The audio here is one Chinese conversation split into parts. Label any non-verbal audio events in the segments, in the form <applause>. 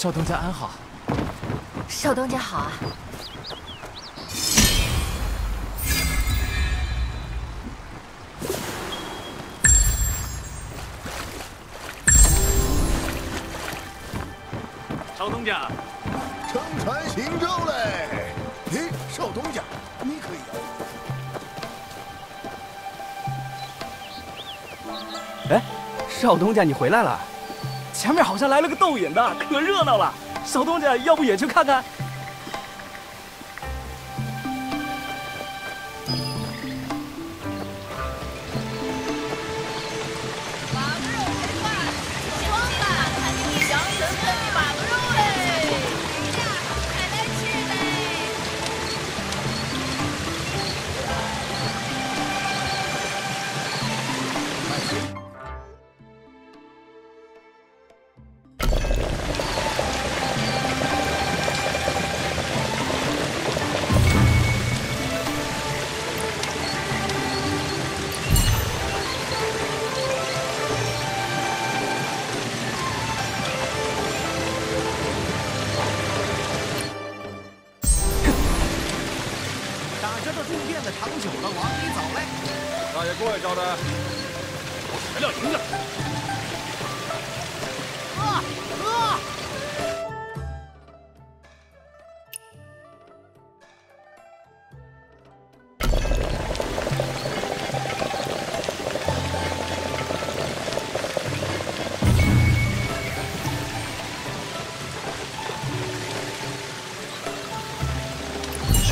少东家安好。少东家好啊。少东家，乘船行舟嘞！咦，少东家，你可以啊。哎，少东家，你回来了。前面好像来了个逗引的，可热闹了。小东家，要不也去看看？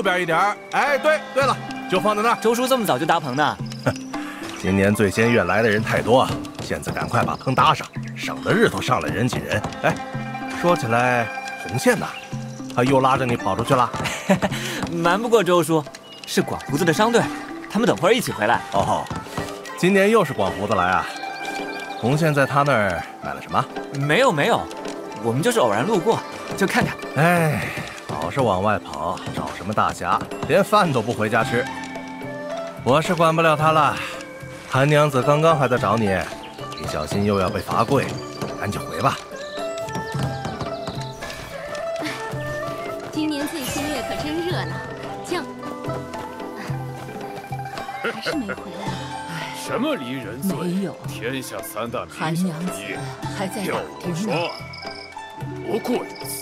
右边一点哎，对，对了，就放在那儿。周叔这么早就搭棚呢？<laughs> 今年醉仙院来的人太多。现在赶快把棚搭上，省得日头上来人挤人。哎，说起来，红线呢？他又拉着你跑出去了？<laughs> 瞒不过周叔，是广胡子的商队，他们等会儿一起回来。哦，今年又是广胡子来啊？红线在他那儿买了什么？没有没有，我们就是偶然路过，就看看。哎，老是往外跑，找什么大侠？连饭都不回家吃。我是管不了他了。韩娘子刚刚还在找你。你小心又要被罚跪，赶紧回吧。今年醉心月可真热闹，将 <laughs> 还是没回来。什么离人醉？没有。天下三大名韩娘子还在打听呢。不过如此。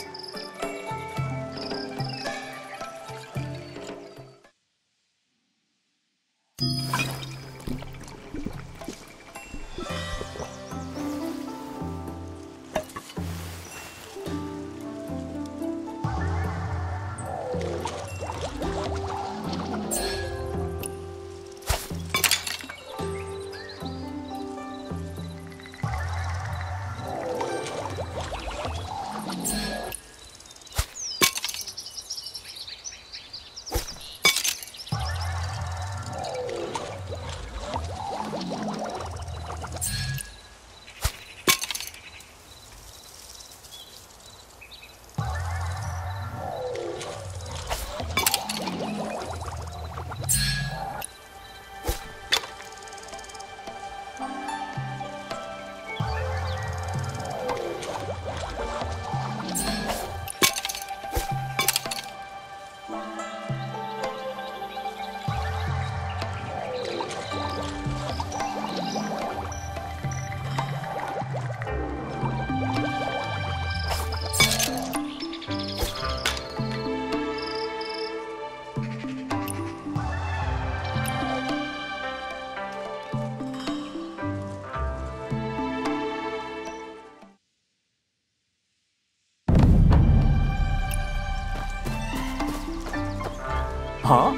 啊，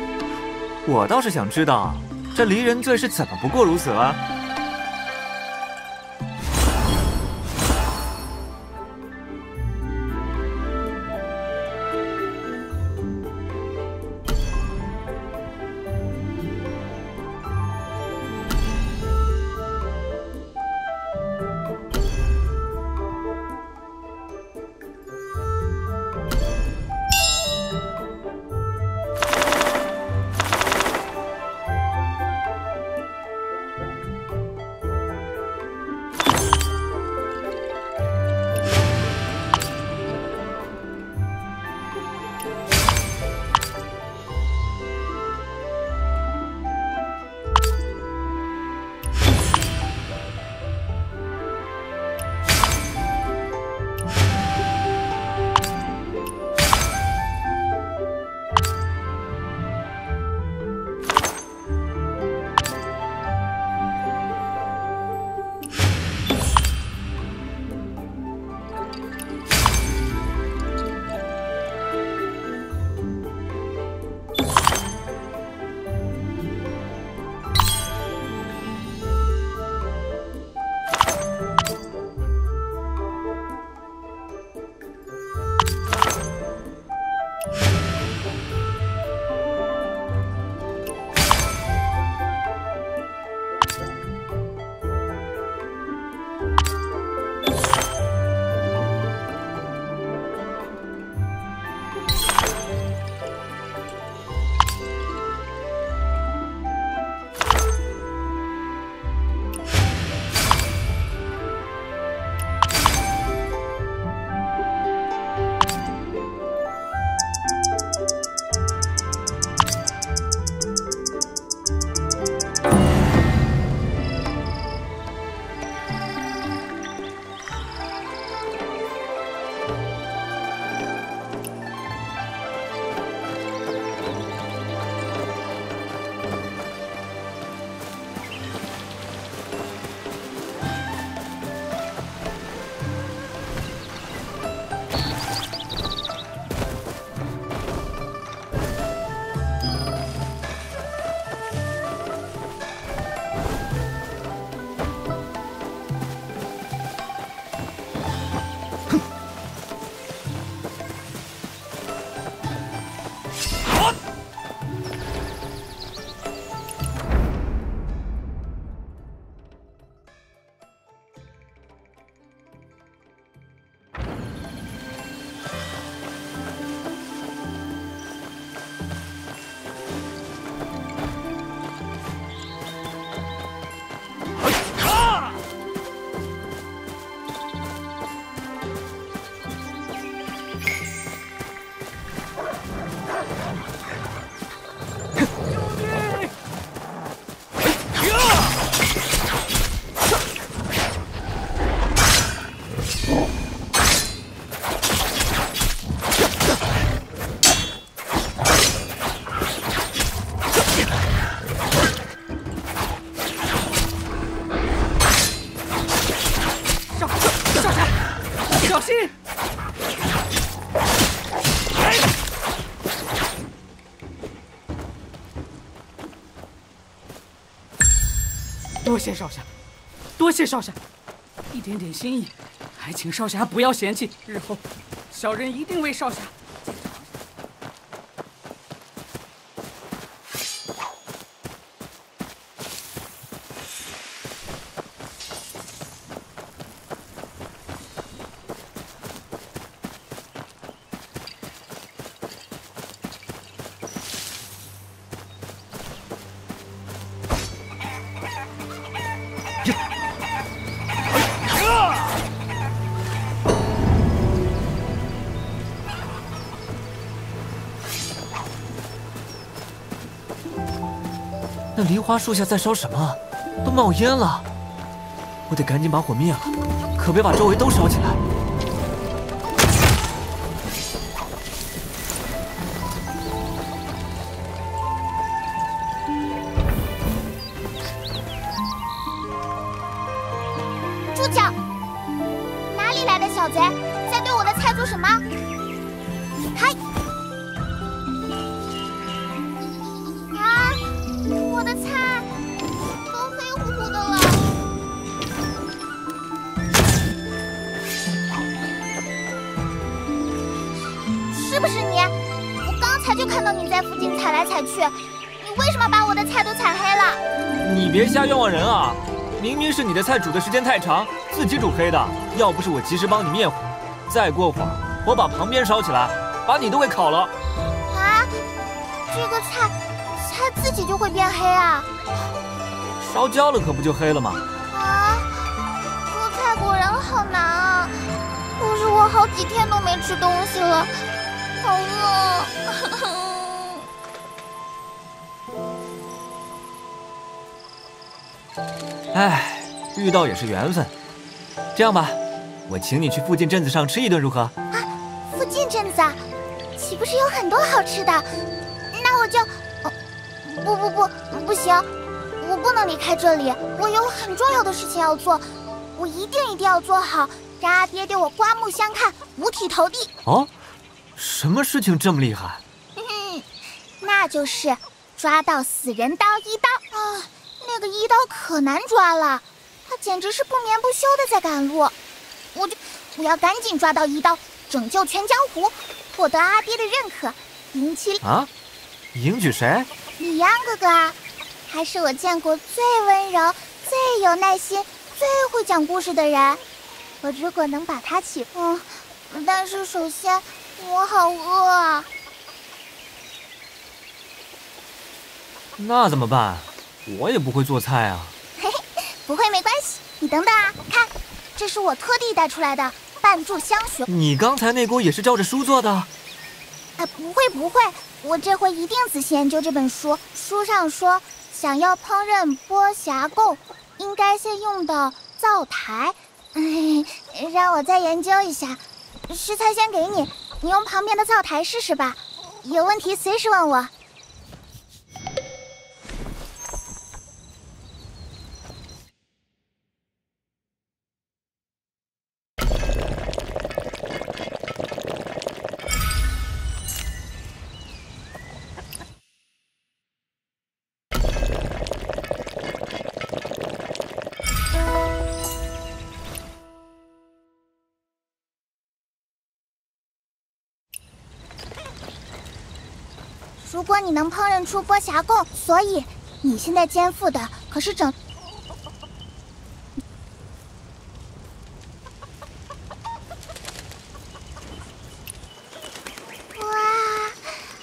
我倒是想知道，这离人罪是怎么不过如此了？多谢少侠，多谢少侠，一点点心意，还请少侠不要嫌弃。日后，小人一定为少侠。梨花树下在烧什么？都冒烟了！我得赶紧把火灭了，可别把周围都烧起来。是你的菜煮的时间太长，自己煮黑的。要不是我及时帮你灭火，再过会儿我把旁边烧起来，把你都给烤了。啊，这个菜菜自己就会变黑啊？烧焦了可不就黑了吗？啊，做菜果然好难啊！可是我好几天都没吃东西了，好饿。<laughs> 唉，遇到也是缘分。这样吧，我请你去附近镇子上吃一顿，如何？啊，附近镇子啊，岂不是有很多好吃的？那我就……哦，不不不，不行，我不能离开这里，我有很重要的事情要做，我一定一定要做好，让阿爹对我刮目相看，五体投地。哦，什么事情这么厉害？那就是抓到死人刀一刀啊！那个一刀可难抓了，他简直是不眠不休的在赶路。我就我要赶紧抓到一刀，拯救全江湖，获得阿爹的认可，迎娶啊！迎娶谁？李安哥哥啊，他是我见过最温柔、最有耐心、最会讲故事的人。我如果能把他娶，嗯，但是首先我好饿啊。那怎么办？我也不会做菜啊，嘿嘿，不会没关系。你等等啊，看，这是我特地带出来的半柱香雪。你刚才那锅也是照着书做的？啊，不会不会，我这回一定仔细研究这本书。书上说，想要烹饪波霞贡，应该先用到灶台。<laughs> 让我再研究一下。食材先给你，你用旁边的灶台试试吧。有问题随时问我。如果你能烹饪出波霞贡，所以你现在肩负的可是整……哇，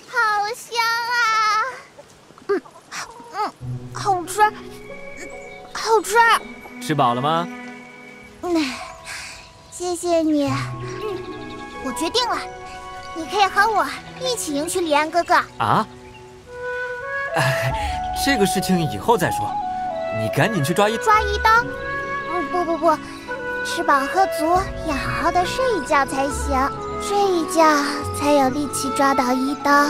好香啊！嗯嗯，好吃，好吃。吃饱了吗？嗯，谢谢你。我决定了。你可以和我一起迎娶李安哥哥啊！哎，这个事情以后再说，你赶紧去抓一抓一刀。不不不不，吃饱喝足，要好好的睡一觉才行，睡一觉才有力气抓到一刀，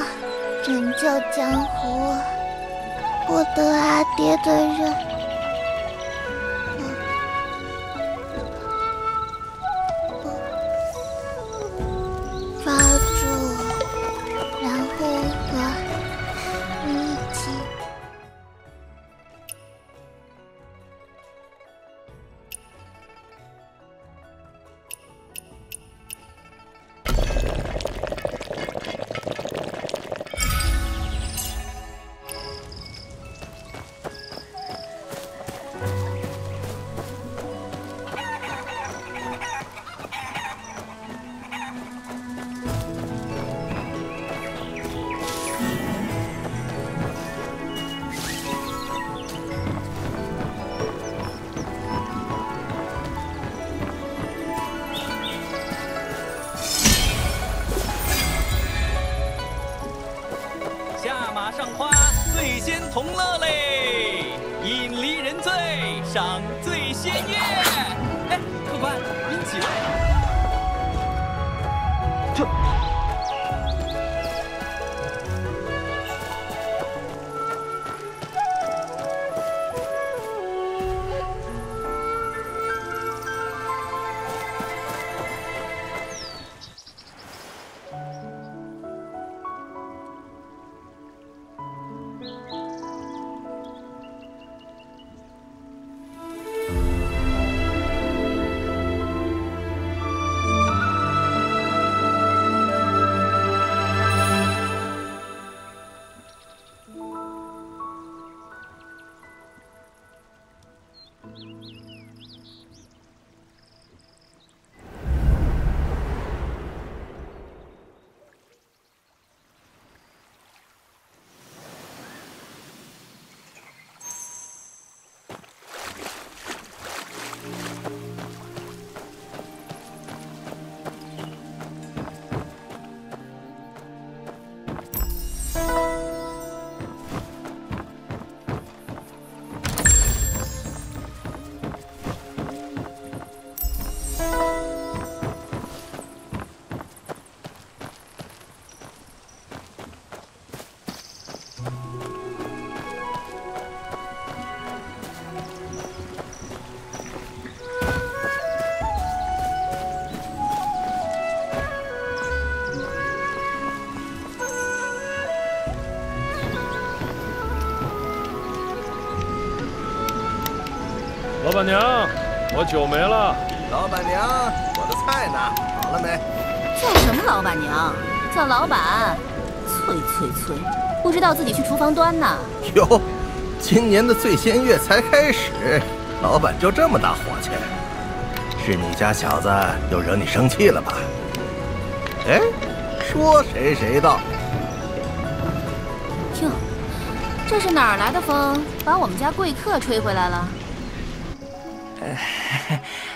拯救江湖，获得阿爹的认。这。板娘，我酒没了。老板娘，我的菜呢？好了没？叫什么老板娘？叫老板。催催催，不知道自己去厨房端呢。哟，今年的醉仙月才开始，老板就这么大火气？是你家小子又惹你生气了吧？哎，说谁谁到。哟，这是哪儿来的风，把我们家贵客吹回来了？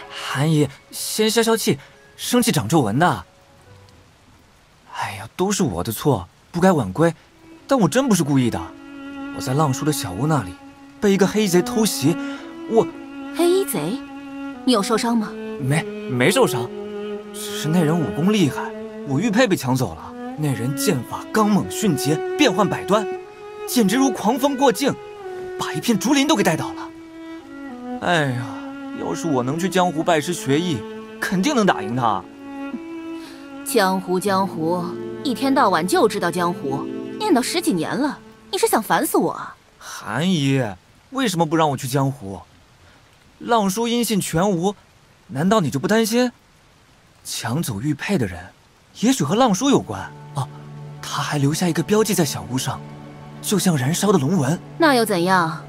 韩姨，先消消气，生气长皱纹的。哎呀，都是我的错。不该晚归，但我真不是故意的。我在浪叔的小屋那里，被一个黑衣贼偷袭，我黑衣贼，你有受伤吗？没，没受伤，只是那人武功厉害，我玉佩被抢走了。那人剑法刚猛迅捷，变幻百端，简直如狂风过境，把一片竹林都给带倒了。哎呀，要是我能去江湖拜师学艺，肯定能打赢他。江湖，江湖。一天到晚就知道江湖，念叨十几年了，你是想烦死我啊？韩姨，为什么不让我去江湖？浪叔音信全无，难道你就不担心？抢走玉佩的人，也许和浪叔有关哦。他还留下一个标记在小屋上，就像燃烧的龙纹。那又怎样？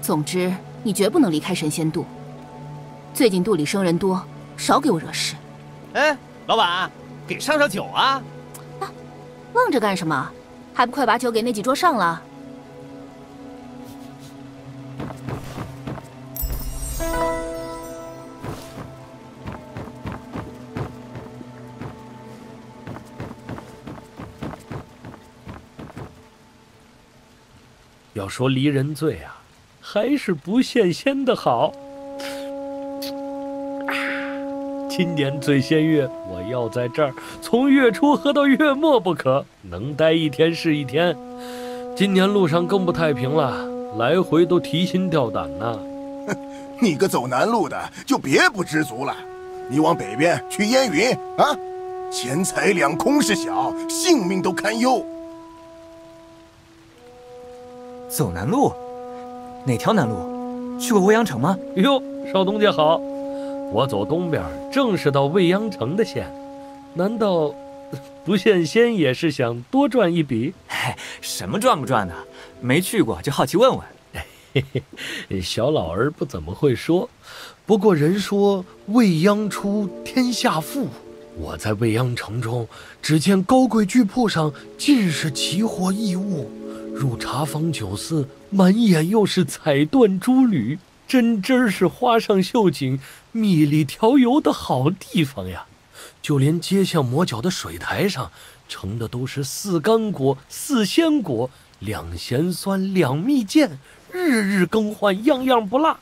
总之，你绝不能离开神仙渡。最近肚里生人多，少给我惹事。哎，老板，给上上酒啊！愣着干什么？还不快把酒给那几桌上了！要说离人醉啊，还是不羡仙的好。今年醉仙月，我要在这儿从月初喝到月末不可，能待一天是一天。今年路上更不太平了，来回都提心吊胆呢。哼，<laughs> 你个走南路的，就别不知足了。你往北边去烟云啊，钱财两空是小，性命都堪忧。走南路？哪条南路？去过未央城吗？哟，少东家好。我走东边，正是到未央城的线。难道不羡仙也是想多赚一笔？<laughs> 什么赚不赚的，没去过就好奇问问。嘿嘿，小老儿不怎么会说。不过人说未央出天下富，我在未央城中只见高贵巨铺上尽是奇货异物，入茶坊酒肆，满眼又是彩缎珠履。真真是花上绣锦、蜜里调油的好地方呀！就连街巷磨脚的水台上，盛的都是四干果、四鲜果、两咸酸、两蜜饯，日日更换，样样不落。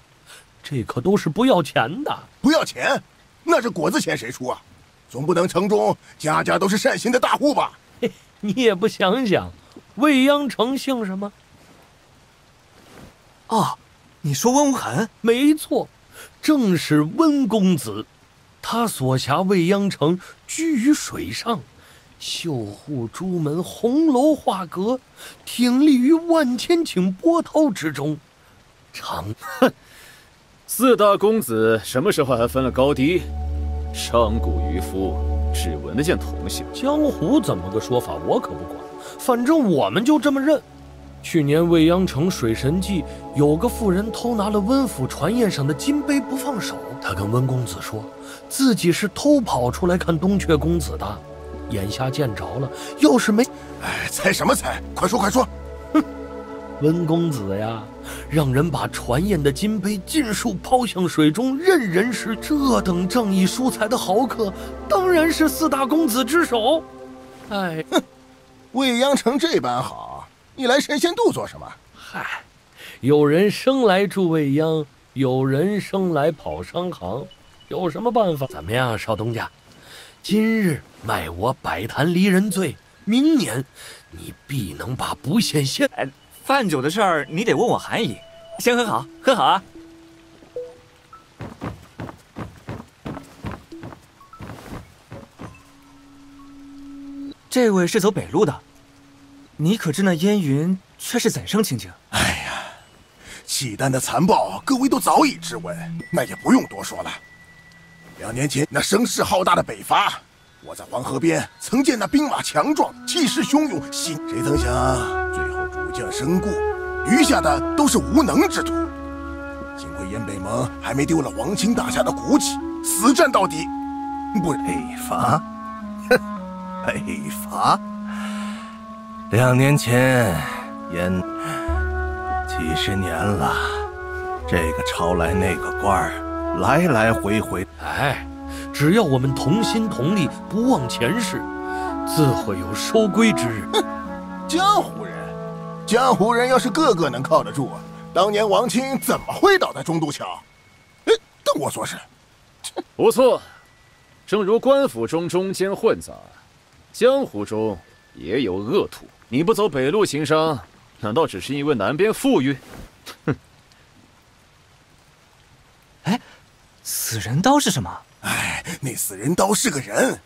这可都是不要钱的。不要钱？那这果子钱谁出啊？总不能城中家家都是善心的大户吧？嘿，你也不想想，未央城姓什么？哦。你说温无痕？没错，正是温公子。他所辖未央城居于水上，绣户朱门，红楼画阁，挺立于万千顷波涛之中。长，<laughs> 哼！四大公子什么时候还分了高低？商贾渔夫只闻得见同姓。江湖怎么个说法，我可不管，反正我们就这么认。去年未央城水神祭，有个妇人偷拿了温府船宴上的金杯不放手。她跟温公子说，自己是偷跑出来看东阙公子的，眼下见着了，要是没……哎，猜什么猜？快说快说！哼，温公子呀，让人把船宴的金杯尽数抛向水中，任人拾。这等仗义疏财的豪客，当然是四大公子之首。哎，哼，未央城这般好。你来神仙渡做什么？嗨，有人生来住未央，有人生来跑商行，有什么办法？怎么样，少东家？今日卖我百坛离人醉，明年你必能把不羡仙。哎，饭酒的事儿你得问我韩姨，先喝好，喝好啊！这位是走北路的。你可知那烟云却是怎生情景？哎呀，契丹的残暴，各位都早已知闻，那也不用多说了。两年前那声势浩大的北伐，我在黄河边曾见那兵马强壮，气势汹涌，心谁曾想最后主将身故，余下的都是无能之徒。幸亏燕北盟还没丢了王清大侠的骨气，死战到底。不然北伐，<laughs> 哼，北伐。两年前，燕几十年了，这个朝来那个官儿，来来回回。哎，只要我们同心同力，不忘前世，自会有收归之日。哼，江湖人，江湖人要是个个能靠得住，当年王清怎么会倒在中都桥？哎，但我说是，不错。正如官府中中间混杂，江湖中也有恶徒。你不走北路行商，难道只是因为南边富裕？哼！<laughs> 哎，死人刀是什么？哎，那死人刀是个人，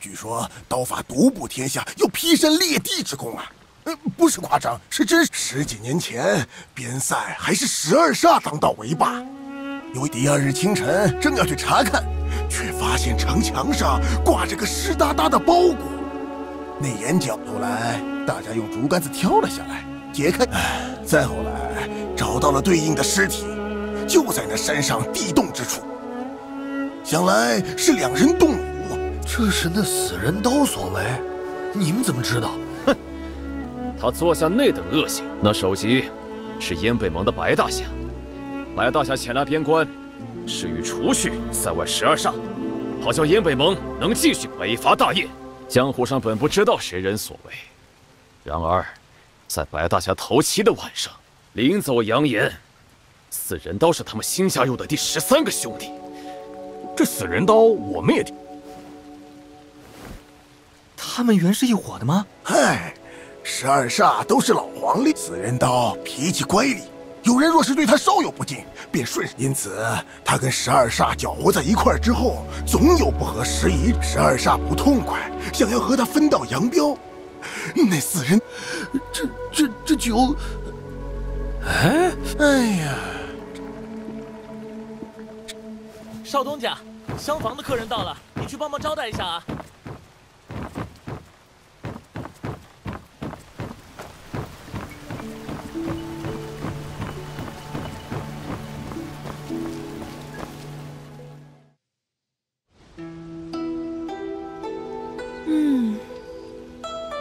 据说刀法独步天下，有劈山裂地之功啊！呃，不是夸张，是真。十几年前，边塞还是十二煞当道为霸。有第二日清晨，正要去查看。却发现城墙上挂着个湿哒哒的包裹，那眼角后来大家用竹竿子挑了下来，解开，再后来找到了对应的尸体，就在那山上地洞之处。想来是两人动武，这是那死人刀所为。你们怎么知道？哼，他做下那等恶行，那首级是燕北盟的白大侠，白大侠前来边关。是欲除去塞外十二煞，好叫燕北盟能继续北伐大业。江湖上本不知道谁人所为，然而，在白大侠头七的晚上，临走扬言，死人刀是他们新加入的第十三个兄弟。这死人刀我们也听，他们原是一伙的吗？嗨，十二煞都是老黄历，死人刀脾气乖戾。有人若是对他稍有不敬，便顺。因此，他跟十二煞搅和在一块之后，总有不合时宜。十二煞不痛快，想要和他分道扬镳。那四人，这这这酒，哎哎呀！少东家，厢房的客人到了，你去帮忙招待一下啊。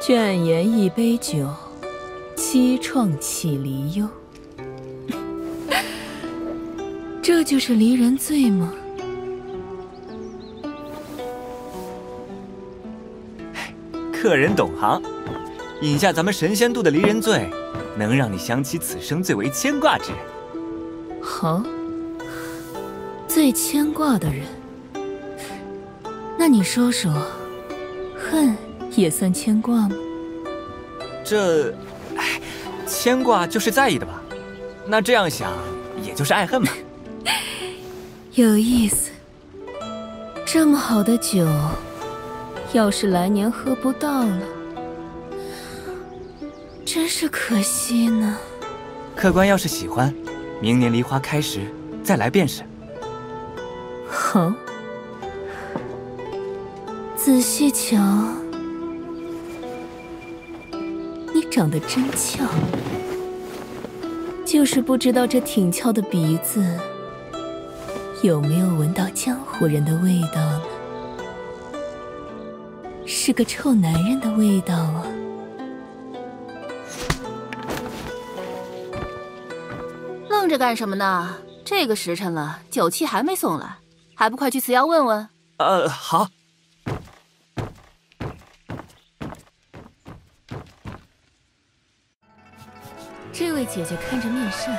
劝言一杯酒，凄怆起离忧。这就是离人醉吗？客人懂行，饮下咱们神仙渡的离人醉，能让你想起此生最为牵挂之人。好，最牵挂的人，那你说说，恨？也算牵挂吗？这，哎，牵挂就是在意的吧？那这样想，也就是爱恨嘛。<laughs> 有意思。这么好的酒，要是来年喝不到了，真是可惜呢。客官要是喜欢，明年梨花开时再来便是。好，仔细瞧。长得真俏，就是不知道这挺翘的鼻子有没有闻到江湖人的味道呢？是个臭男人的味道啊！愣着干什么呢？这个时辰了，酒器还没送来，还不快去祠窑问问？呃，好。这位姐姐看着面善，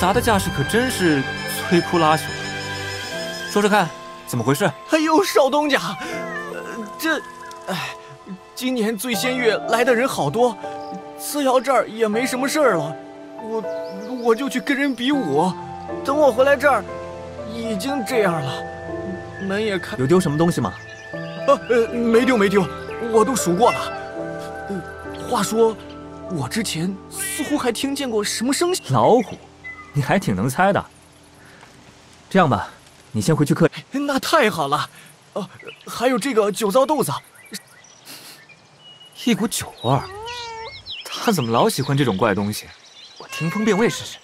砸的架势可真是摧枯拉朽。说说看，怎么回事？哎呦，少东家，呃、这，哎，今年醉仙月来的人好多，次瑶这儿也没什么事儿了，我我就去跟人比武。等我回来这儿，已经这样了，门也开。有丢什么东西吗？啊，呃，没丢没丢，我都数过了。呃，话说，我之前似乎还听见过什么声响。老虎，你还挺能猜的。这样吧，你先回去客。那太好了。哦、啊，还有这个酒糟豆子，一股酒味儿。他怎么老喜欢这种怪东西？我听风辨位试试。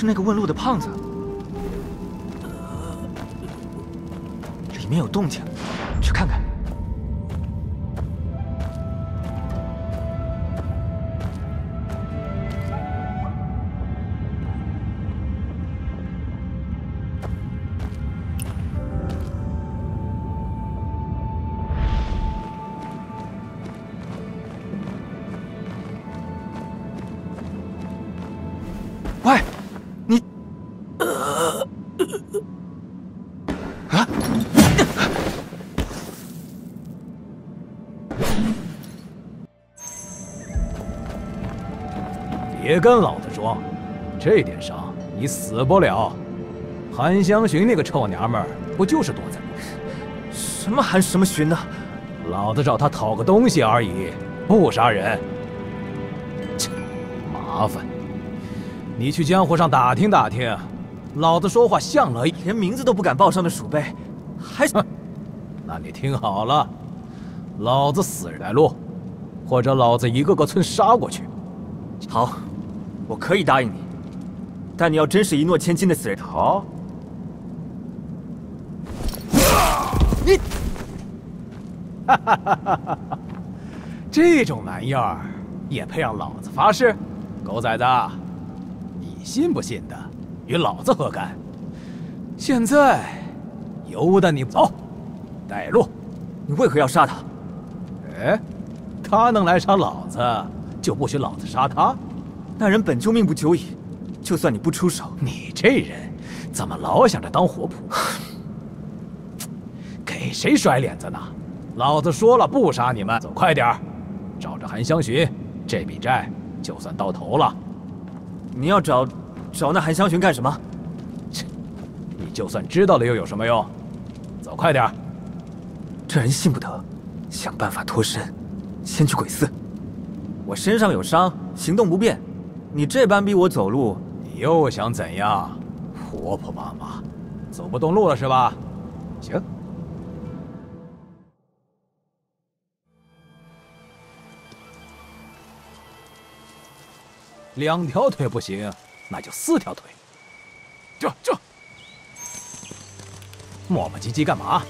是那个问路的胖子，里面有动静，跟老子装，这点伤你死不了。韩香寻那个臭娘们儿不就是躲在？什么韩什么寻呢？老子找他讨个东西而已，不杀人。切，麻烦。你去江湖上打听打听，老子说话像了，连名字都不敢报上的鼠辈，还……那你听好了，老子死人带路，或者老子一个个村杀过去。好，我可以答应你，但你要真是一诺千金的死人头。你，哈哈哈哈哈！这种玩意儿也配让老子发誓？狗崽子！你信不信的，与老子何干？现在由得你走，带路。你为何要杀他？哎，他能来杀老子，就不许老子杀他？那人本就命不久矣，就算你不出手，你这人怎么老想着当活捕？<sighs> 给谁甩脸子呢？老子说了不杀你们，走快点儿，找着韩香寻，这笔债就算到头了。你要找找那韩香寻干什么？切，你就算知道了又有什么用？走快点！这人信不得，想办法脱身，先去鬼寺。我身上有伤，行动不便，你这般逼我走路，你又想怎样？婆婆妈妈，走不动路了是吧？行。两条腿不行，那就四条腿。这这，磨磨唧唧干嘛？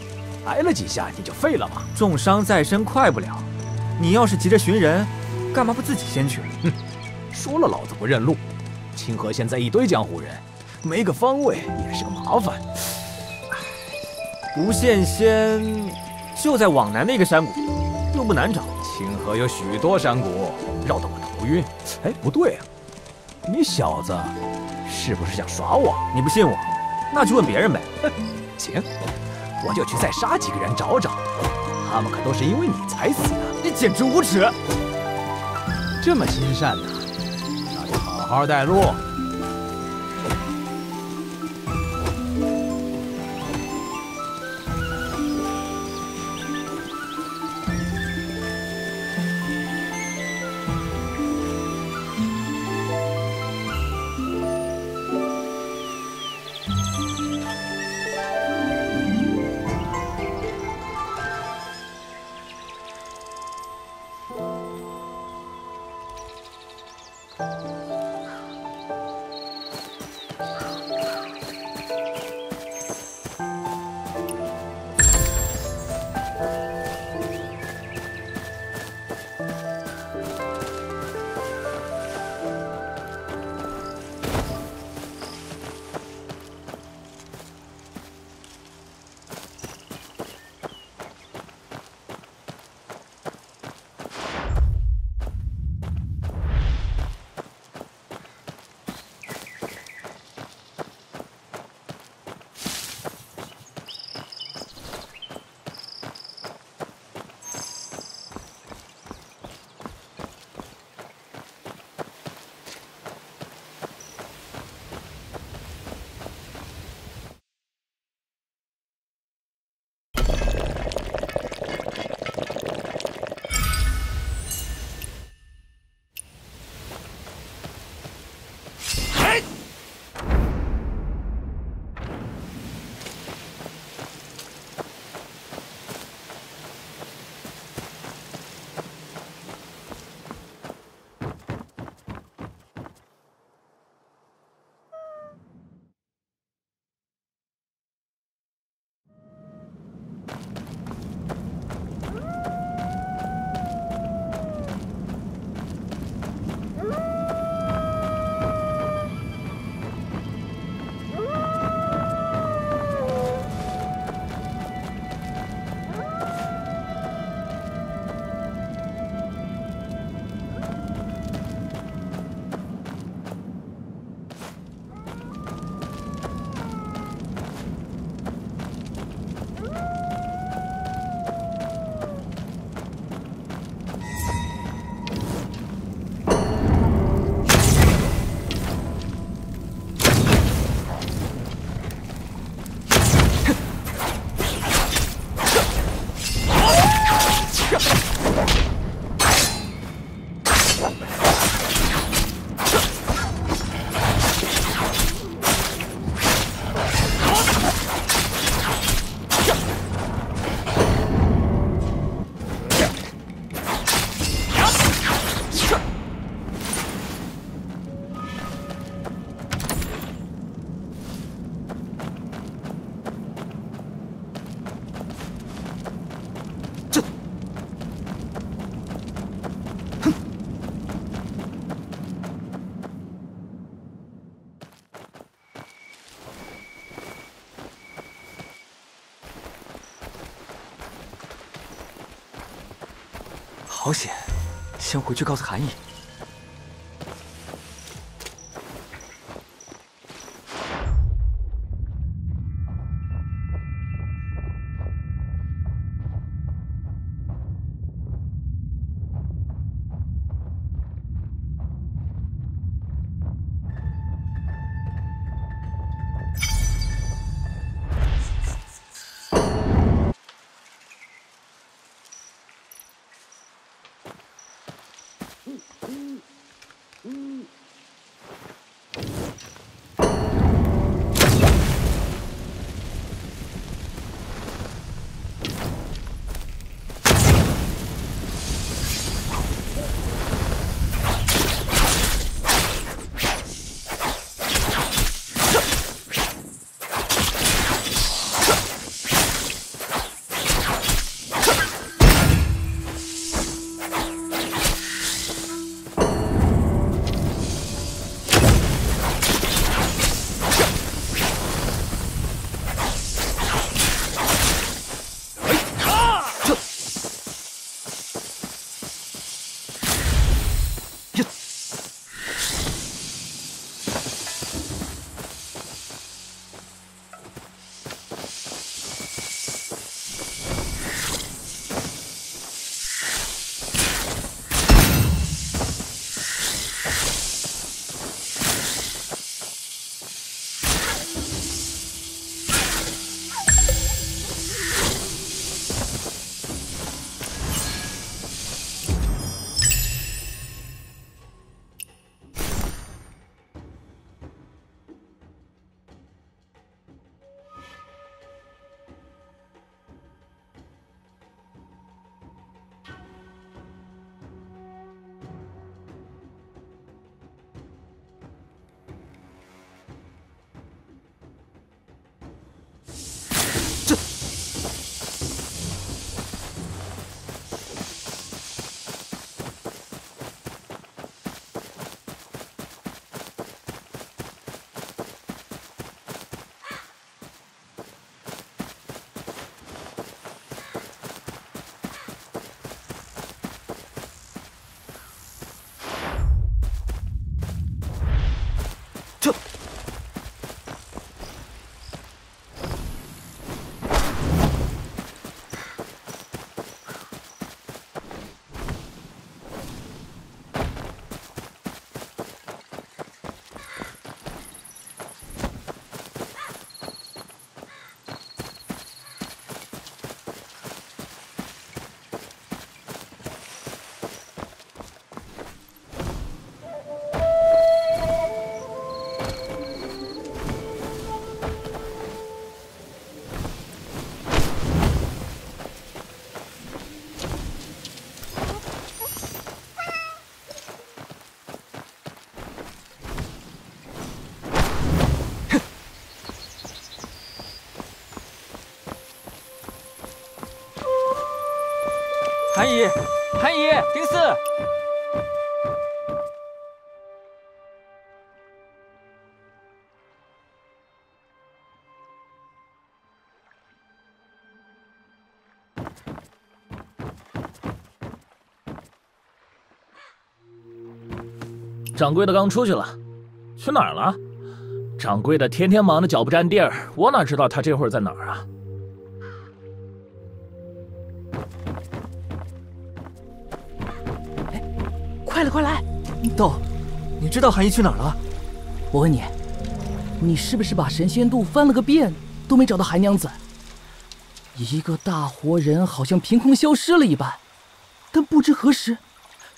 挨了几下你就废了吗？重伤在身，快不了。你要是急着寻人，干嘛不自己先去？哼，说了老子不认路。清河现在一堆江湖人，没个方位也是个麻烦。无限仙就在往南那个山谷，又不难找。清河有许多山谷，绕得我头晕。哎，不对啊，你小子是不是想耍我？你不信我，那就问别人呗。<laughs> 行，我就去再杀几个人找找，他们可都是因为你才死的。你简直无耻！这么心善呐，好好带路。保险，先回去告诉韩毅。姨，韩姨，丁四。掌柜的刚出去了，去哪儿了？掌柜的天天忙得脚不沾地儿，我哪知道他这会儿在哪儿啊？快来快来！豆，你知道韩姨去哪儿了？我问你，你是不是把神仙渡翻了个遍，都没找到韩娘子？一个大活人好像凭空消失了一般，但不知何时，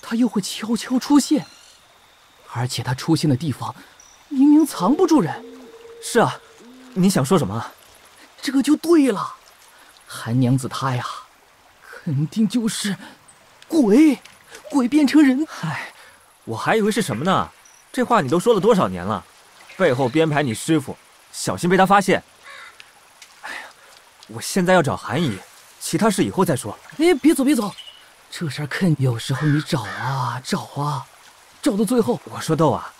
他又会悄悄出现。而且他出现的地方，明明藏不住人。是啊，你想说什么？这就对了，韩娘子她呀，肯定就是鬼，鬼变成人。唉，我还以为是什么呢？这话你都说了多少年了？背后编排你师傅，小心被他发现。哎呀，我现在要找韩姨，其他事以后再说。哎，别走别走，这事儿肯有时候你找啊找啊。找到最后，我说豆啊，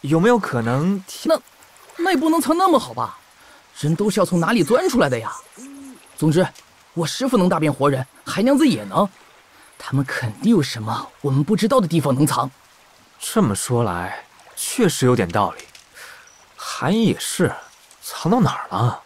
有没有可能？那，那也不能藏那么好吧？人都是要从哪里钻出来的呀。总之，我师傅能大变活人，韩娘子也能，他们肯定有什么我们不知道的地方能藏。这么说来，确实有点道理。韩姨也是，藏到哪儿了？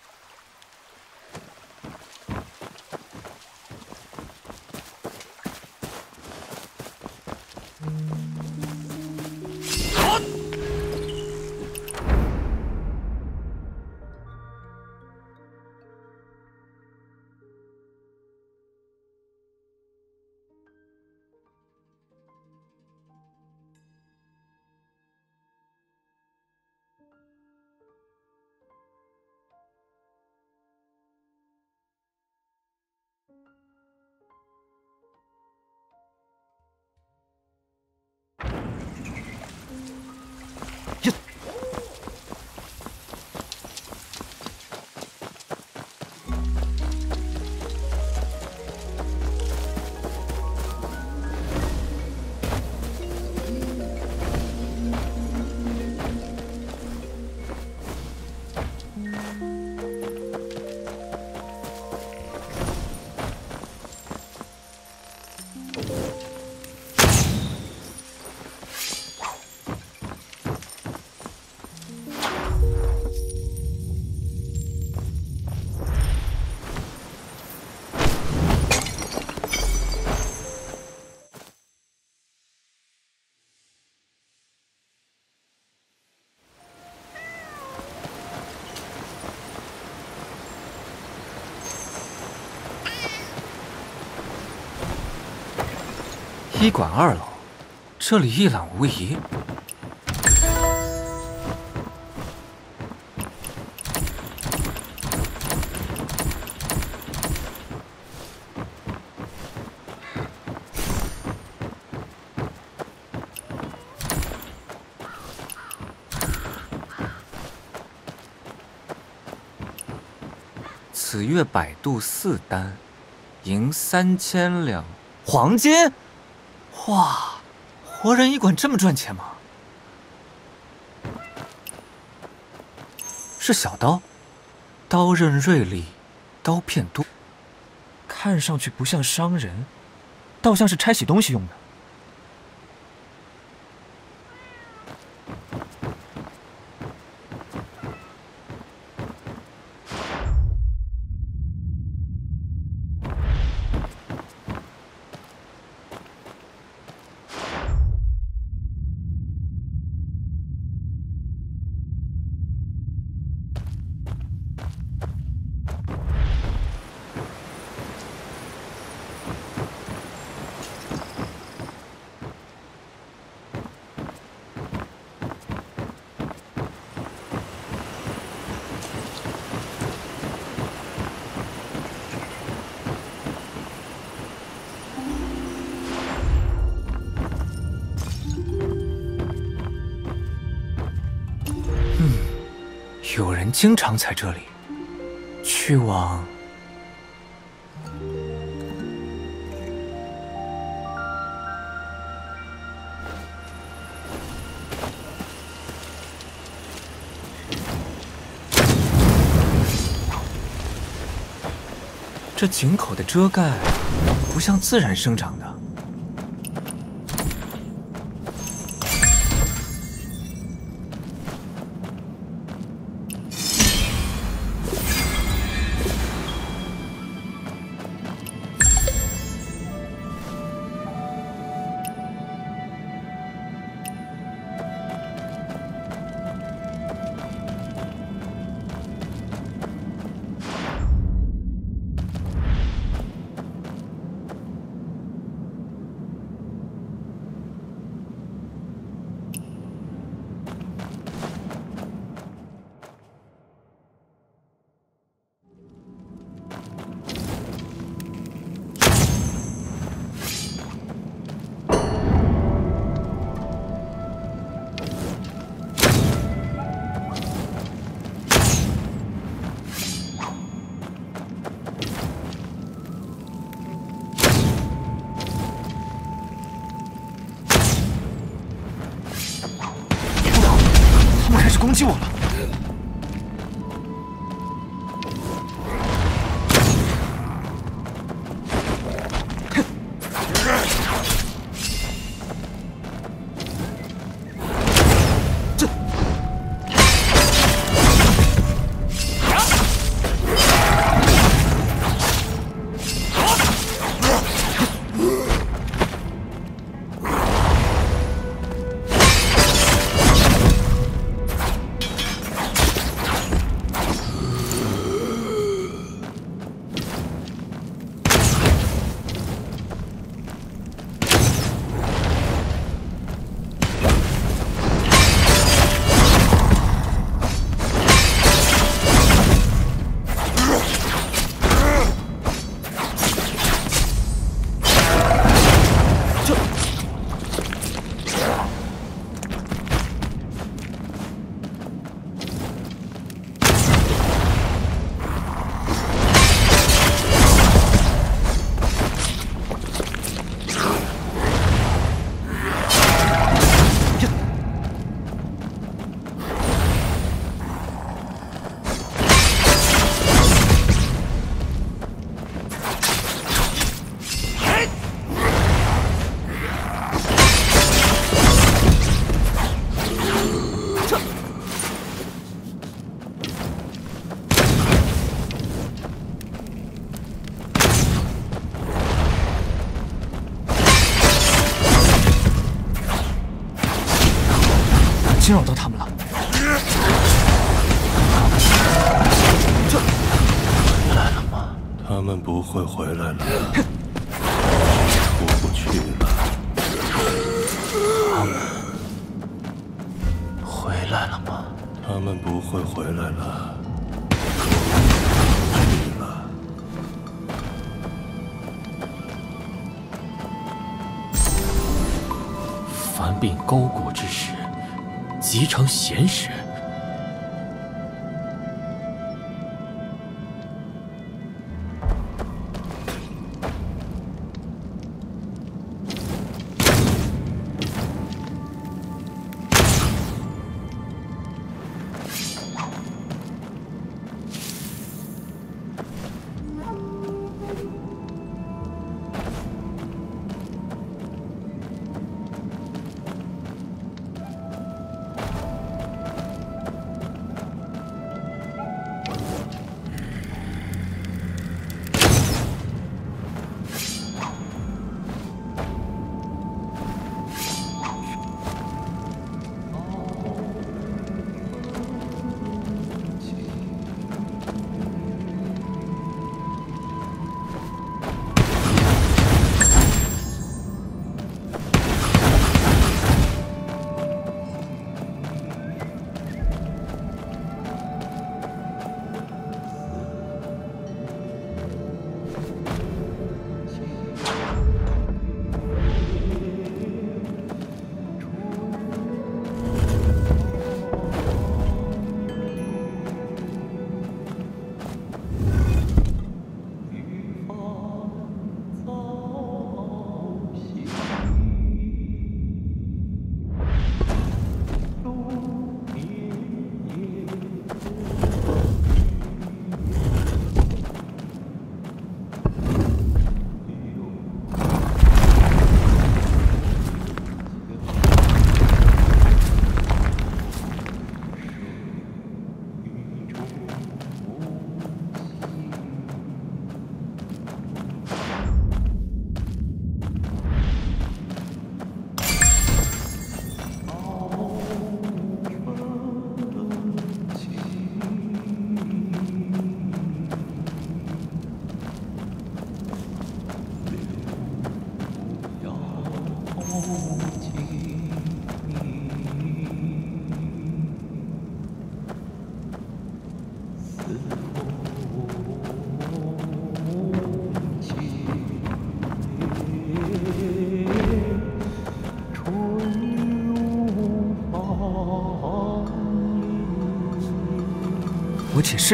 医馆二楼，这里一览无遗。此月百度四单，银三千两，黄金。哇，活人医馆这么赚钱吗？是小刀，刀刃锐利，刀片多，看上去不像伤人，倒像是拆洗东西用的。人经常在这里。去往这井口的遮盖不像自然生长的。他们不会回来了。你了，凡禀勾股之时，即成闲时。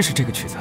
试试这个曲子。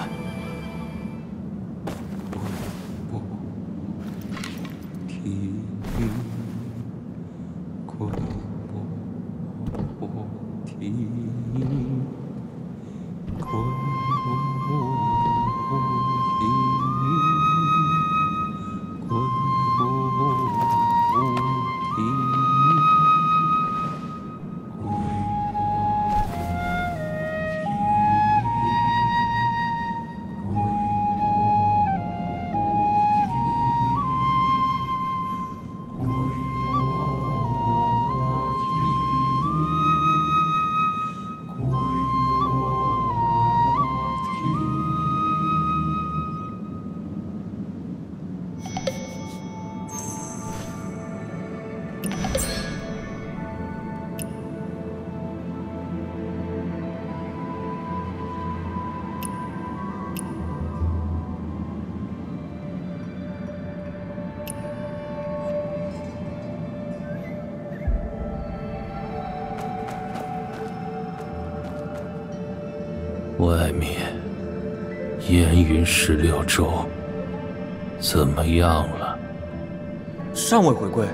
外面烟云十六州怎么样了？尚未回归。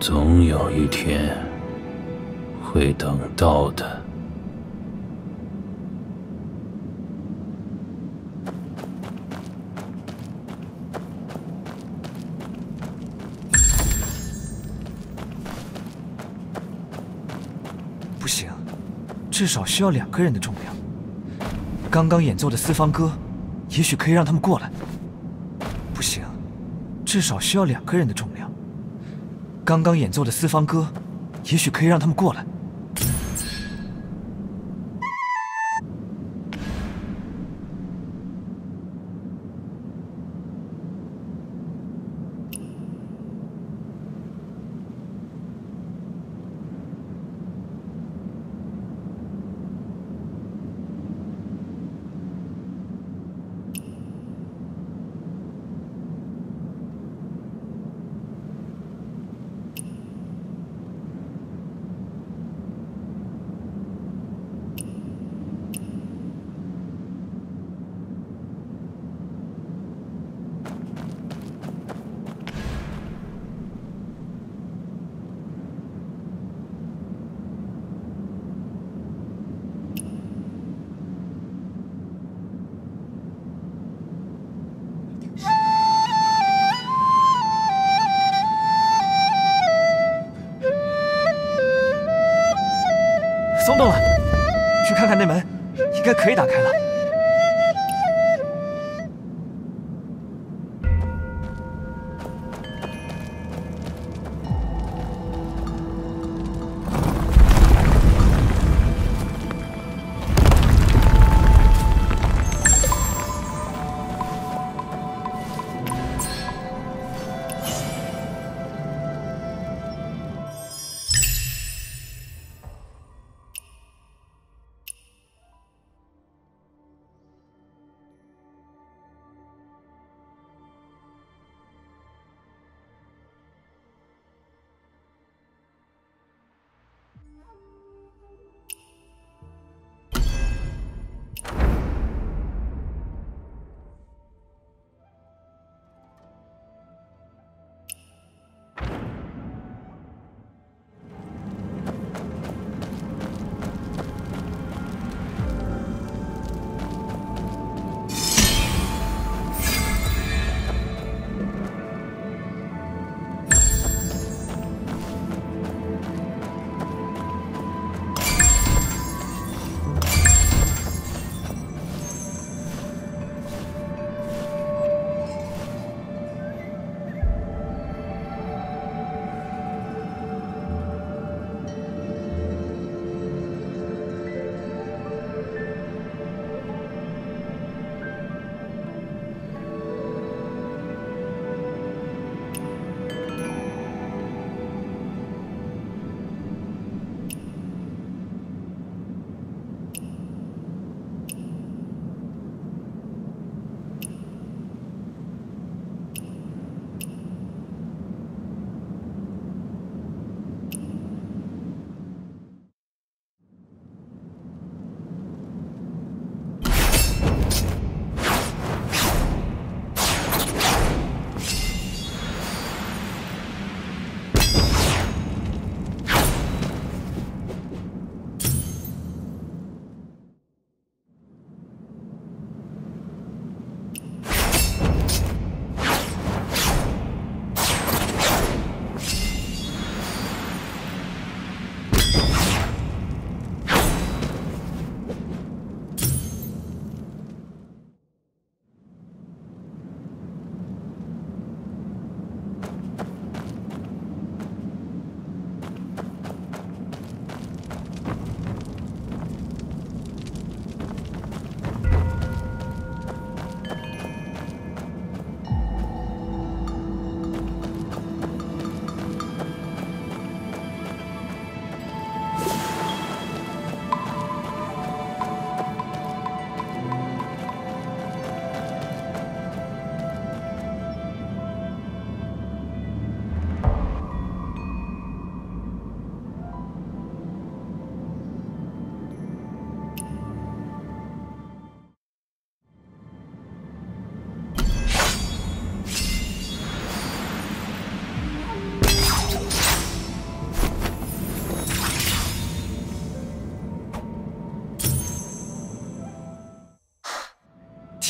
总有一天会等到的。不行，至少需要两个人的重量。刚刚演奏的四方歌，也许可以让他们过来。不行，至少需要两个人的重量。刚刚演奏的四方歌，也许可以让他们过来。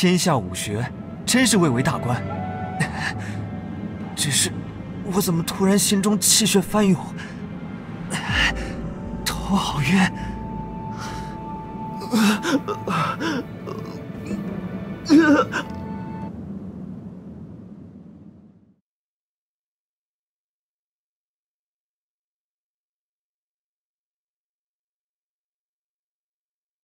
天下武学真是蔚为大观，<laughs> 只是我怎么突然心中气血翻涌，